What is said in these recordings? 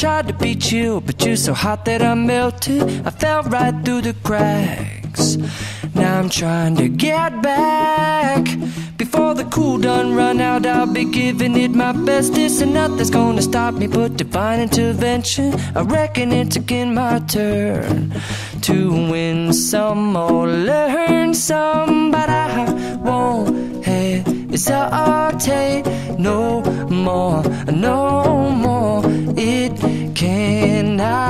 tried to beat you, but you're so hot that I melted. I fell right through the cracks. Now I'm trying to get back. Before the cool done run out, I'll be giving it my bestest, and nothing's gonna stop me but divine intervention. I reckon it's again my turn to win some or learn some, but I won't hesitate no more, no more. It cannot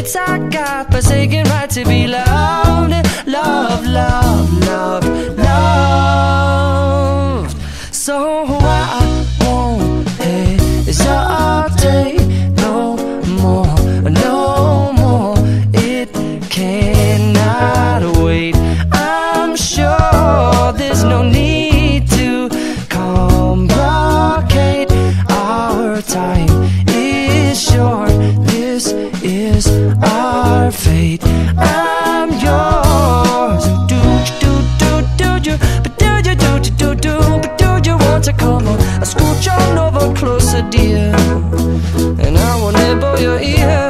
It's our God forsaken right to be loved. Do do do but do you want to come on? I scooch on over closer, dear, and I will nibble your ear.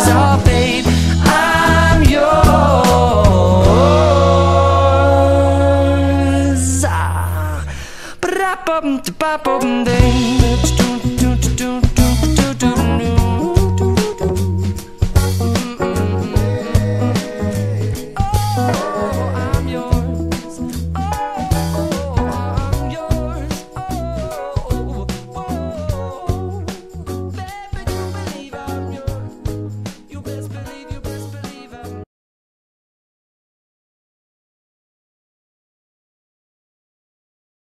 Or this is our